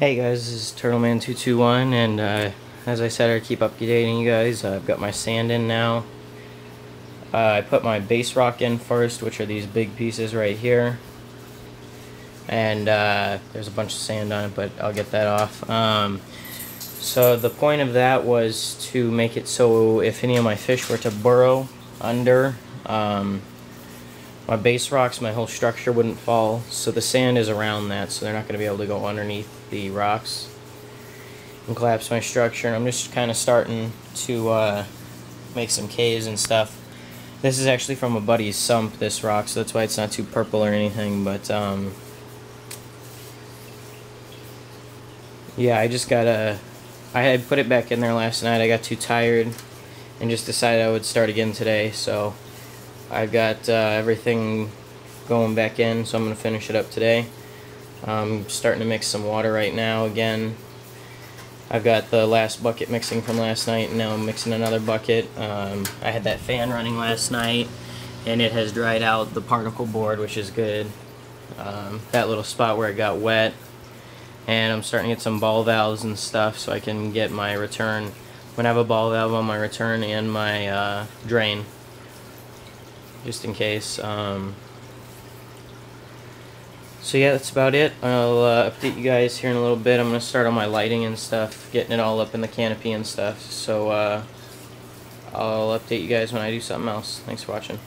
Hey guys, this is Turtleman221 and uh, as I said I keep updating you guys. Uh, I've got my sand in now. Uh, I put my base rock in first, which are these big pieces right here. And uh, there's a bunch of sand on it, but I'll get that off. Um, so the point of that was to make it so if any of my fish were to burrow under um, my base rocks, my whole structure wouldn't fall. So the sand is around that, so they're not going to be able to go underneath the rocks and collapse my structure. And I'm just kind of starting to uh, make some caves and stuff. This is actually from a buddy's sump, this rock, so that's why it's not too purple or anything, but um, yeah, I just got a, I had put it back in there last night, I got too tired and just decided I would start again today, so I've got uh, everything going back in, so I'm going to finish it up today. I'm starting to mix some water right now again. I've got the last bucket mixing from last night, and now I'm mixing another bucket. Um, I had that fan running last night, and it has dried out the particle board, which is good. Um, that little spot where it got wet. And I'm starting to get some ball valves and stuff so I can get my return. When I'm going to have a ball valve on my return and my uh, drain just in case. Um, so yeah, that's about it. I'll uh, update you guys here in a little bit. I'm going to start on my lighting and stuff, getting it all up in the canopy and stuff. So uh, I'll update you guys when I do something else. Thanks for watching.